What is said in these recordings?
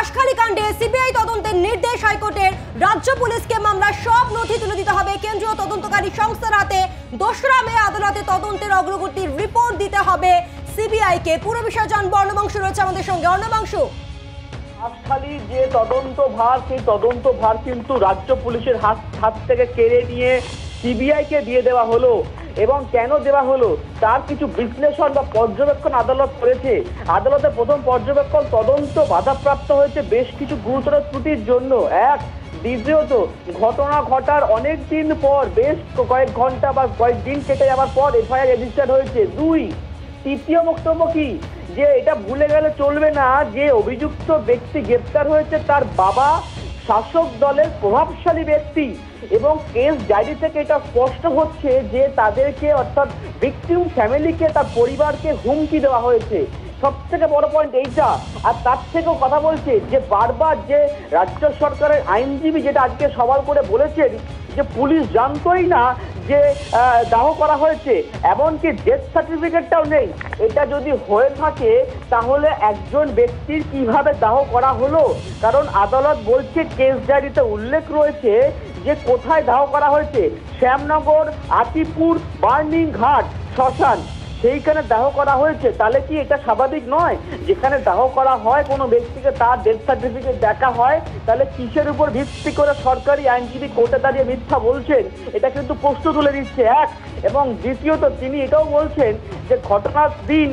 হাসখালি কাণ্ডে সিবিআই তদন্তের নির্দেশ হাইকোর্টের। রাজ্য পুলিশকে মামলার সব নথি তুলে দিতে হবে। কেন্দ্রীয় তদন্তকারী সংস্থার হাতে দোসরা মে আদালতে তদন্তের অগ্রগতির রিপোর্ট দিতে হবে সিবিআই কে পুরো বিষয় জানব অর্ণবাংশ রয়েছে আমাদের সঙ্গে। অর্ণবাংশ। হাসখালি যে তদন্ত ভার, সেই তদন্ত ভার কিন্তু রাজ্য পুলিশের হাত হাত থেকে কেড়ে নিয়ে সিবিআই কে দিয়ে দেওয়া হলো। এবং কেন দেওয়া হলো? তার কিছু বিশ্লেষণ বা পর্যবেক্ষণ আদালত করেছে। আদালতে প্রথম পর্যবেক্ষণ তদন্ত বাধাপ্রাপ্ত হয়েছে বেশ কিছু গুরুতর ত্রুটির জন্য। এক, দ্বিতীয়ত, ঘটনা ঘটার অনেক দিন পর, বেশ কয়েক ঘণ্টা বা কয়েক দিন কেটে যাওয়ার পর এফআইআর রেজিস্টার্ড হয়েছে। দুই, তৃতীয় বক্তব্য কি? যে এটা ভুলে গেলে চলবে না, যে অভিযুক্ত ব্যক্তি গ্রেপ্তার হয়েছে তার বাবা শাসক দলের প্রভাবশালী ব্যক্তি এবং কেস ডায়েরি থেকে এটা স্পষ্ট হচ্ছে যে তাদেরকে অর্থাৎ ভিকটিম ফ্যামিলিকে তার পরিবারকে হুমকি দেওয়া হয়েছে। সব থেকে বড় পয়েন্ট এইটা। আর তার থেকেও কথা বলছে যে বারবার যে রাজ্য সরকারের আইনজীবী যেটা আজকে সবার করে বলেছেন যে পুলিশ জানতোই না যে দাহ করা হয়েছে, এমনকি ডেথ সার্টিফিকেটটাও নেই। এটা যদি হয়ে থাকে, তাহলে একজন ব্যক্তির কীভাবে দাহ করা হলো? কারণ আদালত বলছে কেস ডায়েরিতে উল্লেখ রয়েছে যে, কোথায় দাহ করা হয়েছে? শ্যামনগর, আতিপুর, বার্নিং ঘাট, শ্মশান। সেইখানে দাহ করা হয়েছে, তাহলে কি এটা স্বাভাবিক নয়? যেখানে দাহ করা হয়, কোনো ব্যক্তিকে তার ডেথ সার্টিফিকেট দেখা হয়, তাহলে কিসের উপর ভিত্তি করে সরকারি আইনজীবী কোর্টে দাঁড়িয়ে মিথ্যা বলছেন? এটা কিন্তু প্রশ্ন তুলে দিচ্ছে এক। এবং দ্বিতীয়ত তিনি এটাও বলছেন যে ঘটনার দিন,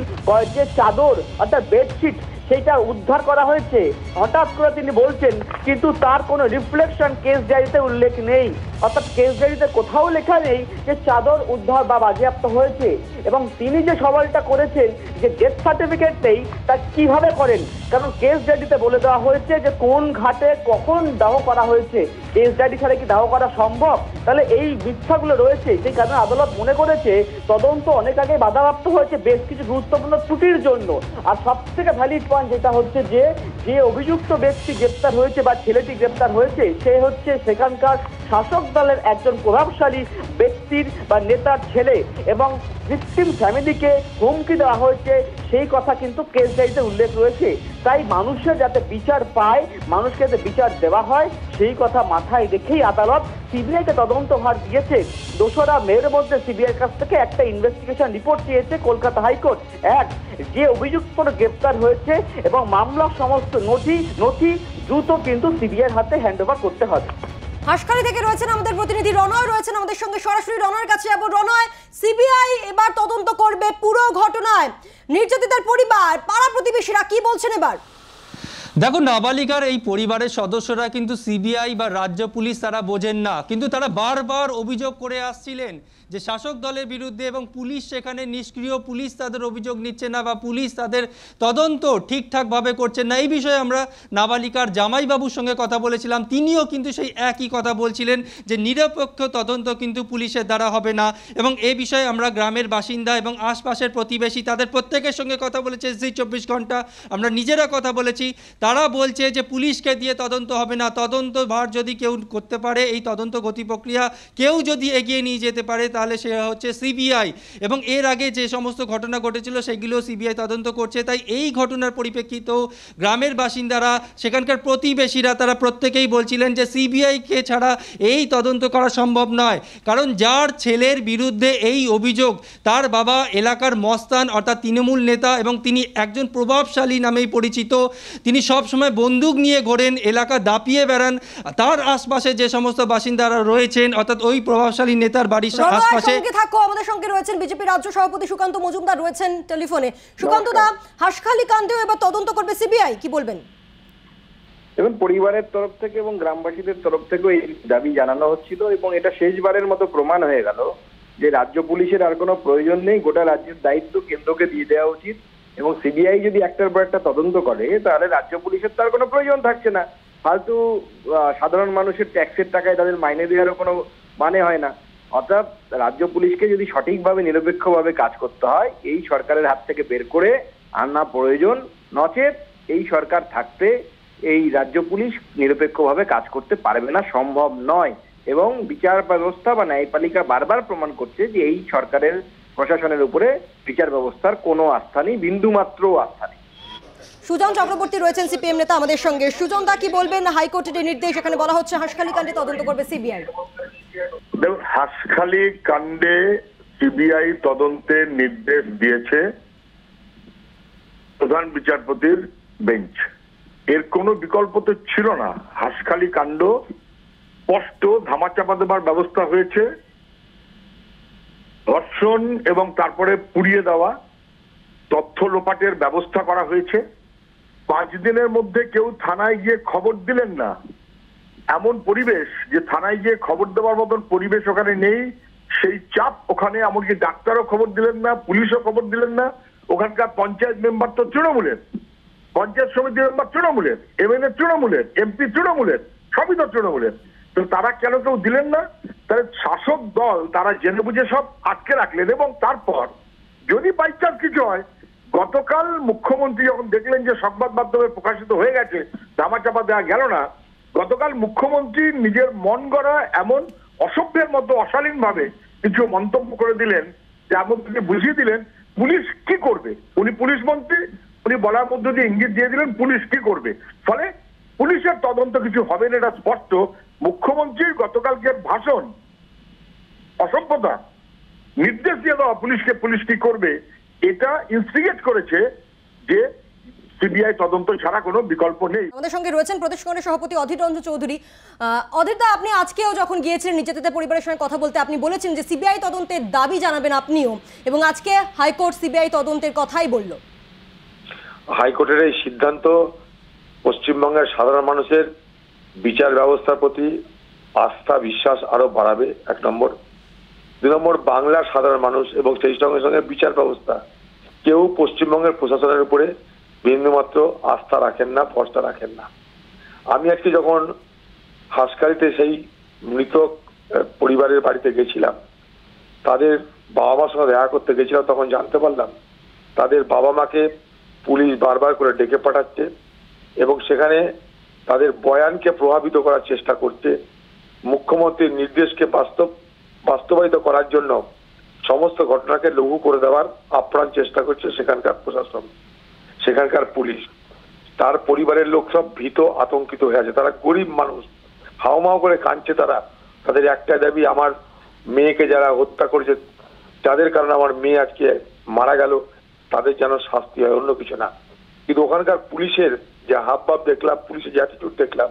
যে চাদর, অর্থাৎ বেডশিট সেইটা উদ্ধার করা হয়েছে। হঠাৎ করে তিনি বলছেন, কিন্তু তার কোনো রিফ্লেকশন কেস ডায়েরিতে উল্লেখ নেই। অর্থাৎ কেস ডায়েরিতে কোথাও লেখা নেই যে চাদর উদ্ধার বা বাজেয়াপ্ত হয়েছে। এবং তিনি যে সওয়ালটা করেছেন যে ডেথ সার্টিফিকেট নেই, তা কীভাবে করেন? কারণ কেস ডায়েরিতে বলে দেওয়া হয়েছে যে কোন ঘাটে কখন দাহ করা হয়েছে। কেস ডায়েরি ছাড়া কি দাহ করা সম্ভব? তাহলে এই মিথ্যাগুলো রয়েছে সেই কারণে আদালত মনে করেছে তদন্ত অনেক আগে বাধাপ্রাপ্ত হয়েছে বেশ কিছু গুরুত্বপূর্ণ ত্রুটির জন্য। আর সব থেকে ভ্যালিড পয়েন্ট যেটা হচ্ছে যে যে অভিযুক্ত ব্যক্তি গ্রেপ্তার হয়েছে বা ছেলেটি গ্রেপ্তার হয়েছে, সে হচ্ছে সেখানকার শাসক দলের একজন প্রভাবশালী ব্যক্তির বা নেতার ছেলে এবং ভিকটিম ফ্যামিলিকে হুমকি দেওয়া হয়েছে। সেই কথা কিন্তু কেস ডায়েরিতে উল্লেখ রয়েছে। তাই মানুষের যাতে বিচার পায়, মানুষকে যাতে বিচার দেওয়া হয়, সেই কথা মাথায় রেখেই আদালত সিবিআইকে তদন্ত ভার দিয়েছে। দোসরা মেয়ের মধ্যে সিবিআই কাছ থেকে একটা ইনভেস্টিগেশন রিপোর্ট চেয়েছে কলকাতা হাইকোর্ট। এক, যে অভিযুক্ত গ্রেপ্তার হয়েছে এবং মামলার সমস্ত নথি নথি দ্রুত কিন্তু সিবিআই হাতে হ্যান্ড করতে হবে। হাসখালি থেকে রয়েছেন আমাদের প্রতিনিধি রনয়, রয়েছেন আমাদের সঙ্গে সরাসরি। রনয়ের কাছে যাব। রনয়, সিবিআই এবার তদন্ত করবে পুরো ঘটনায়। নির্যাতিতার পরিবার, পাড়া প্রতিবেশীরা কি বলছেন এবার? দেখো, নাবালিকার এই পরিবারের সদস্যরা কিন্তু সিবিআই বা রাজ্য পুলিশ তারা বোঝেন না। কিন্তু তারা বারবার অভিযোগ করে আসছিলেন যে শাসক দলের বিরুদ্ধে এবং পুলিশ সেখানে নিষ্ক্রিয়, পুলিশ তাদের অভিযোগ নিচ্ছে না বা পুলিশ তাদের তদন্ত ঠিকঠাকভাবে করছে না। এই বিষয়ে আমরা নাবালিকার জামাইবাবুর সঙ্গে কথা বলেছিলাম। তিনিও কিন্তু সেই একই কথা বলছিলেন যে নিরপেক্ষ তদন্ত কিন্তু পুলিশের দ্বারা হবে না এবং এ বিষয়ে আমরা গ্রামের বাসিন্দা এবং আশপাশের প্রতিবেশী তাদের প্রত্যেকের সঙ্গে কথা বলেছে। জি চব্বিশ ঘণ্টা আমরা নিজেরা কথা বলেছি। তারা বলছে যে পুলিশকে দিয়ে তদন্ত হবে না। তদন্ত ভার যদি কেউ করতে পারে, এই তদন্ত গতি প্রক্রিয়া কেউ যদি এগিয়ে নিয়ে যেতে পারে, তাহলে সে হচ্ছে সিবিআই। এবং এর আগে যে সমস্ত ঘটনা ঘটেছিল, সেগুলো সিবিআই তদন্ত করছে। তাই এই ঘটনার পরিপ্রেক্ষিতেও গ্রামের বাসিন্দারা, সেখানকার প্রতিবেশীরা, তারা প্রত্যেকেই বলছিলেন যে সিবিআইকে ছাড়া এই তদন্ত করা সম্ভব নয়। কারণ যার ছেলের বিরুদ্ধে এই অভিযোগ, তার বাবা এলাকার মস্তান, অর্থাৎ তৃণমূল নেতা এবং তিনি একজন প্রভাবশালী নামেই পরিচিত। তিনি সব সময় বন্দুক নিয়ে ঘোরেন এলাকা দাপিয়ে বেড়ান। তার আশপাশে যে সমস্ত বাসিন্দারা রয়েছেন অর্থাৎ ওই প্রভাবশালী নেতার বাড়ির আশপাশে থাকো আমাদের সঙ্গে রয়েছেন বিজেপি রাজ্য সভাপতি সুকান্ত মজুমদার রয়েছেন টেলিফোনে। সুকান্ত দা হাসখালি কাণ্ডেও এবার তদন্ত করবে সিবিআই কি বলবেন? এবং পরিবারের তরফ থেকে এবং গ্রামবাসীদের তরফ থেকেও এই দাবি জানানো হচ্ছিল এবং এটা শেষবারের মতো প্রমাণ হয়ে গেল যে রাজ্য পুলিশের আর কোনো প্রয়োজন নেই গোটা রাজ্যের দায়িত্ব কেন্দ্রকে দিয়ে দেওয়া উচিত। এবং সিবিআই যদি একটার পর একটা তদন্ত করে, তাহলে রাজ্য পুলিশের তার কোনো প্রয়োজন থাকছে না। ফালতু সাধারণ মানুষের ট্যাক্সের টাকায় তাদের মাইনে দেওয়ারও কোনো মানে হয় না। অর্থাৎ রাজ্য পুলিশকে যদি সঠিকভাবে, নিরপেক্ষভাবে কাজ করতে হয়, এই সরকারের হাত থেকে বের করে আনা প্রয়োজন, নচেত এই সরকার থাকতে এই রাজ্য পুলিশ নিরপেক্ষভাবে কাজ করতে পারবে না, সম্ভব নয়। এবং বিচার ব্যবস্থা বা ন্যায়পালিকা বারবার প্রমাণ করছে যে এই সরকারের প্রশাসনের উপরে বিচার ব্যবস্থার কোনো আস্থা নেই বিন্দুমাত্র আস্থা নেই। সুজন চক্রবর্তী রয়েছেন সিপিএম নেতা আমাদের সঙ্গে। সুজন দা কি বলবেন? হাইকোর্টের নির্দেশ এখানে বলা হচ্ছে হাসখালি কাণ্ডে তদন্ত করবে সিবিআই। দেখুন হাসখালি কাণ্ডে সিবিআই তদন্তের নির্দেশ দিয়েছে প্রধান বিচারপতির বেঞ্চ। এর কোনো বিকল্প তো ছিল না। হাসখালি কাণ্ড স্পষ্ট ধামাচাপা দেবার ব্যবস্থা হয়েছে। ধর্ষণ এবং তারপরে পুড়িয়ে দেওয়া, তথ্য লোপাটের ব্যবস্থা করা হয়েছে। পাঁচ দিনের মধ্যে কেউ থানায় গিয়ে খবর দিলেন না। এমন পরিবেশ যে থানায় গিয়ে খবর দেওয়ার মতন পরিবেশ ওখানে নেই। সেই চাপ ওখানে, এমনকি ডাক্তারও খবর দিলেন না, পুলিশও খবর দিলেন না। ওখানকার পঞ্চায়েত মেম্বার তো তৃণমূলের। পঞ্চায়েত সমিতি মেম্বার তৃণমূলের, এমএলএ তৃণমূলের, এমপি তৃণমূলের, সবই তো তৃণমূলের। তো তারা কেন কেউ দিলেন না? তাহলে শাসক দল, তারা জেনে বুঝে সব আটকে রাখলেন এবং তারপর যদি বাই চান্স কিছু হয়, গতকাল মুখ্যমন্ত্রী যখন দেখলেন যে সংবাদ মাধ্যমে প্রকাশিত হয়ে গেছে, ধামাচাপা দেওয়া গেল না, গতকাল মুখ্যমন্ত্রী নিজের মন গড়া এমন অসভ্যের মতো অশালীন ভাবে কিছু মন্তব্য করে দিলেন যার মধ্যে বুঝিয়ে দিলেন, পুলিশ কি করবে? উনি পুলিশ মন্ত্রী, উনি বলার মধ্যে দিয়ে ইঙ্গিত দিয়ে দিলেন, পুলিশ কি করবে? ফলে পুলিশের তদন্ত কিছু হবে না, এটা স্পষ্ট। মুখ্যমন্ত্রীর গতকালকের ভাষণ। অসভ্যতা। নির্দেশ দিয়ে দেওয়া পুলিশকে পুলিশ কি করবে? এটা ইনস্টিগেট করেছে যে সিবিআই তদন্ত ছাড়া কোনো বিকল্প নেই। আমাদের সঙ্গে রয়েছেন প্রদেশ কংগ্রেস সভাপতি অধীর রঞ্জন চৌধুরী। আহ, অধীর দা আপনি আজকেও যখন গিয়েছিলেন নির্যাতিতা পরিবারের সঙ্গে কথা বলতে আপনি বলেছেন যে সিবিআই তদন্তের দাবি জানাবেন আপনিও এবং আজকে হাইকোর্ট সিবিআই তদন্তের কথাই বলল। হাইকোর্টের এই সিদ্ধান্ত পশ্চিমবঙ্গের সাধারণ মানুষের বিচার ব্যবস্থার প্রতি আস্থা, বিশ্বাস আরও বাড়াবে, এক নম্বর। দুই নম্বর, বাংলার সাধারণ মানুষ এবং সেই সঙ্গে সঙ্গে বিচার ব্যবস্থা। কেউ পশ্চিমবঙ্গের প্রশাসনের উপরে বিন্দুমাত্র আস্থা রাখেন না, ভরসা রাখেন না। আমি আজকে যখন হাসকারিতে সেই মৃত পরিবারের বাড়িতে গেছিলাম, তাদের বাবা মার সঙ্গে দেখা করতে গেছিলাম, তখন জানতে পারলাম, তাদের বাবা মাকে পুলিশ বারবার করে ডেকে পাঠাচ্ছে এবং সেখানে তাদের বয়ানকে প্রভাবিত করার চেষ্টা করছে। মুখ্যমন্ত্রীর নির্দেশকে বাস্তব, বাস্তবায়িত করার জন্য সমস্ত ঘটনাকে লঘু করে দেওয়ার আপ্রাণ চেষ্টা করছে সেখানকার প্রশাসন, সেখানকার পুলিশ। তার পরিবারের লোক সব ভীত, আতঙ্কিত হয়ে আছে। তারা গরিব মানুষ। হাওমাও করে কাঁদছে তারা। তাদের একটা দাবি, আমার মেয়েকে যারা হত্যা করেছে যাদের কারণে আমার মেয়ে আজকে মারা গেল, তাদের যেন শাস্তি হয়, অন্য কিছু না। কিন্তু ওখানকার পুলিশের যে হাব ভাব দেখলাম, পুলিশের অ্যাটিটিউড দেখলাম,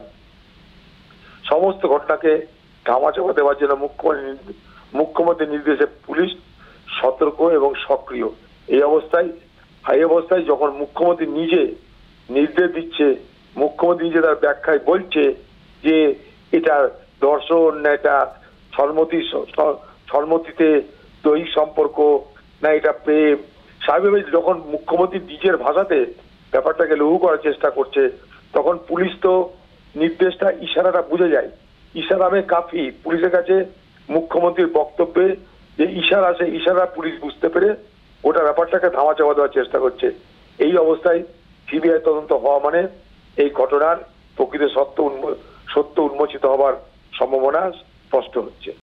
সমস্ত ঘটনাকে ধামাচাপা দেওয়ার জন্য মুখ্যমন্ত্রী মুখ্যমন্ত্রীর নির্দেশে পুলিশ সতর্ক এবং সক্রিয়। এই অবস্থায় এই অবস্থায় যখন মুখ্যমন্ত্রী নিজে নির্দেশ দিচ্ছে, মুখ্যমন্ত্রী নিজে তার ব্যাখ্যায় বলছে যে এটা দর্শন, না এটা সম্মতি সম্মতিতে দৈহিক সম্পর্ক, না এটা প্রেম। স্বাভাবিক যখন মুখ্যমন্ত্রী নিজের ভাষাতে ব্যাপারটাকে লঘু করার চেষ্টা করছে, তখন পুলিশ তো নির্দেশটা ইশারাটা বুঝে যায়। ইশারামে কাফি, পুলিশের কাছে মুখ্যমন্ত্রীর বক্তব্যে যে ইশারা আছে ইশারা পুলিশ বুঝতে পেরে ওটা ব্যাপারটাকে ধামা চাপা দেওয়ার চেষ্টা করছে। এই অবস্থায় সিবিআই তদন্ত হওয়া মানে এই ঘটনার প্রকৃত সত্য উন্মো- সত্য উন্মোচিত হবার সম্ভাবনা স্পষ্ট হচ্ছে।